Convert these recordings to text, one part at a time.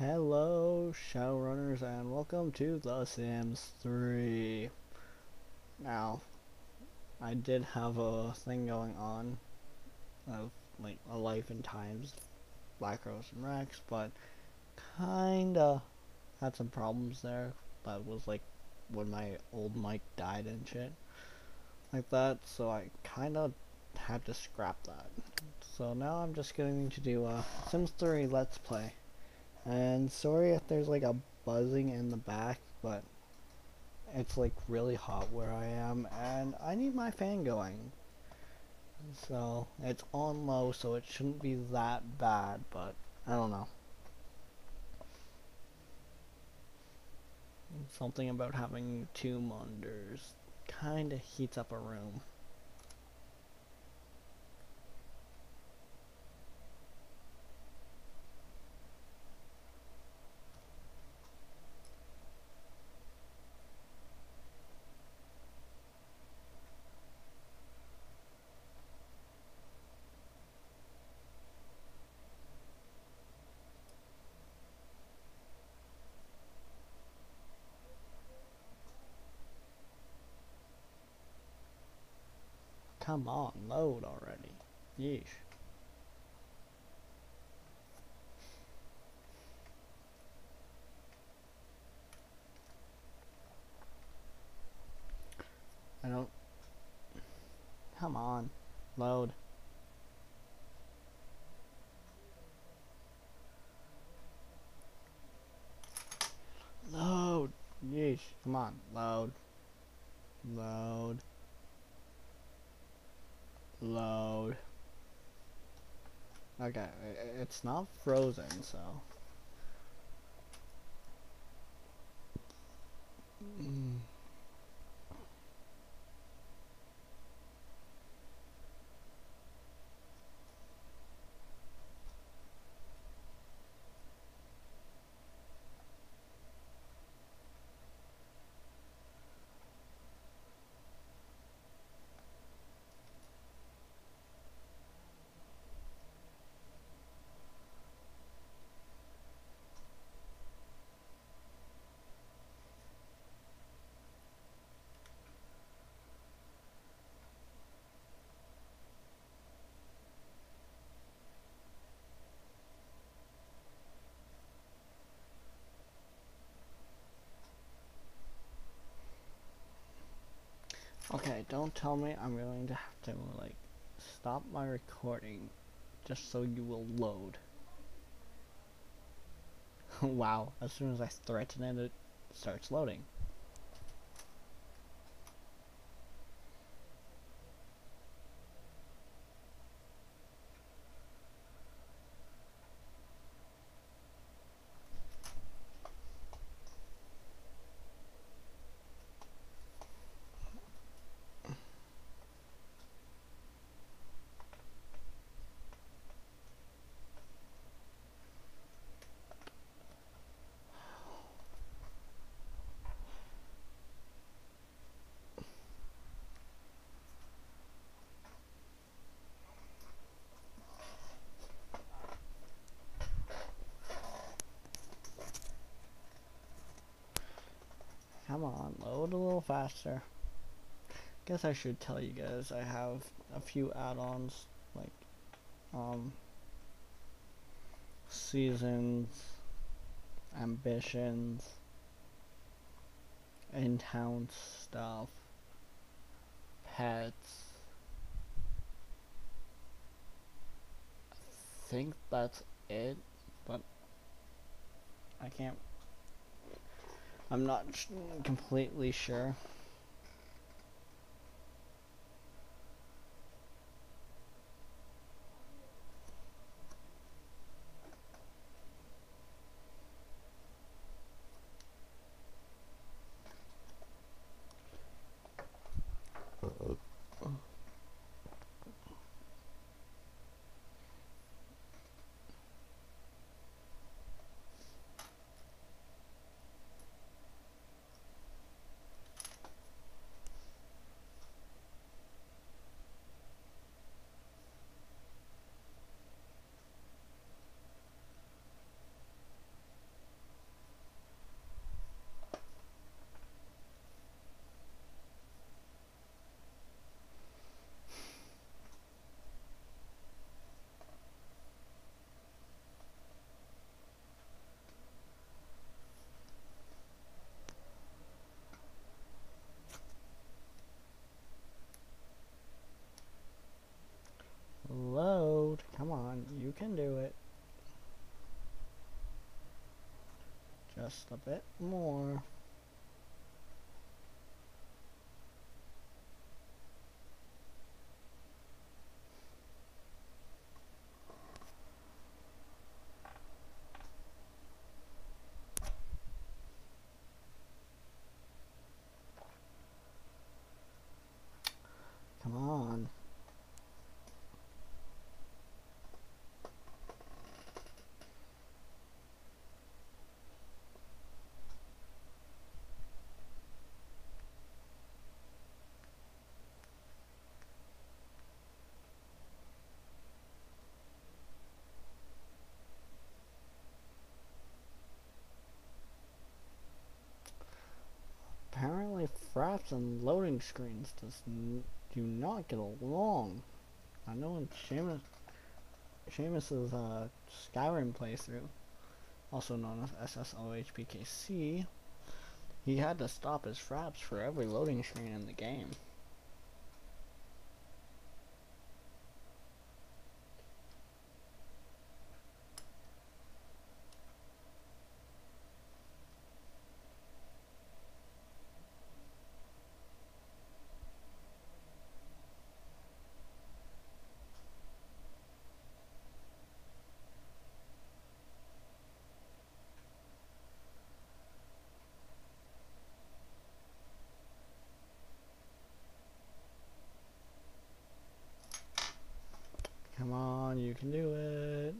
Hello, Shadowrunners, and welcome to The Sims 3. Now, I did have a thing going on of like a life in times, Black Rose and Rex, but kinda had some problems there. That was like when my old mic died and shit like that, so I kinda had to scrap that. So now I'm just going to do a Sims 3 Let's Play. And sorry if there's like a buzzing in the back, but it's like really hot where I am and I need my fan going. So it's on low so it shouldn't be that bad, but I don't know. Something about having two monitors kinda heats up a room. Come on, load already. Yeesh. I don't... Come on. Load. Load. Yeesh. Come on. Load. Load. Load. Okay, it's not frozen, so... Mm. Okay, don't tell me I'm going to have to, like, stop my recording just so you will load. wow, as soon as I threaten it, it starts loading. Come on, load a little faster. Guess I should tell you guys I have a few add-ons like um seasons, ambitions, in-town stuff, pets. I think that's it, but I can't I'm not completely sure. Can do it. Just a bit more. Come on. Apparently fraps and loading screens just do not get along. I know in Seamus, Seamus's uh, Skyrim playthrough, also known as SSOHPKC, he had to stop his fraps for every loading screen in the game. Come on, you can do it.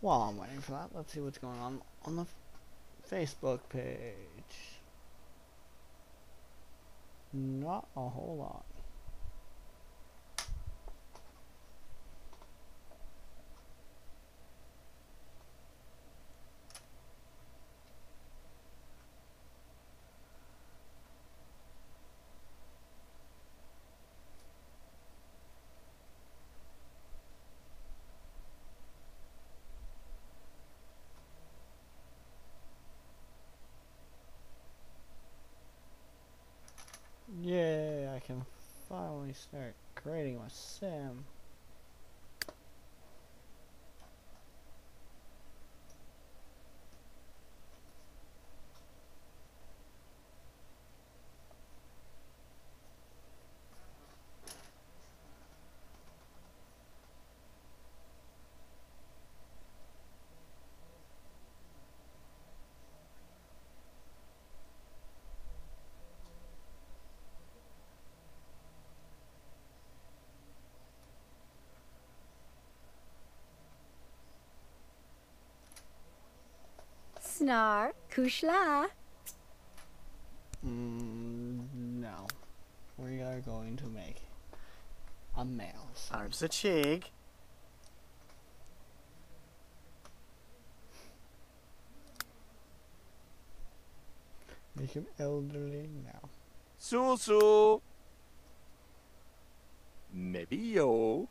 While I'm waiting for that, let's see what's going on on the Facebook page. Not a whole lot. Yay, I can finally start creating my sim. Snar Kushla. Mm, no. We are going to make a male sim. Arms a chig. Make him elderly now. Susu. Maybe yo.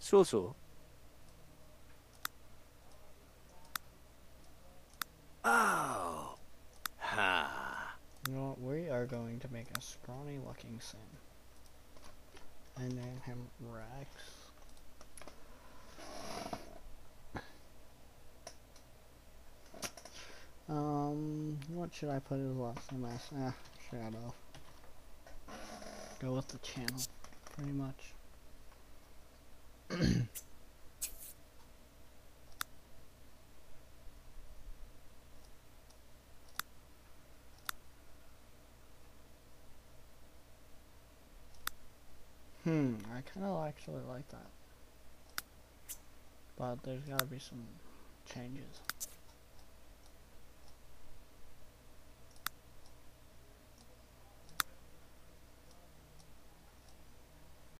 Susu. Oh. Ha. You know what? We are going to make a scrawny looking sim. And name him Rex. Um, what should I put as last name as? Ah, Shadow. Go with the channel, pretty much. Hmm, I kind of actually like that. But there's gotta be some changes.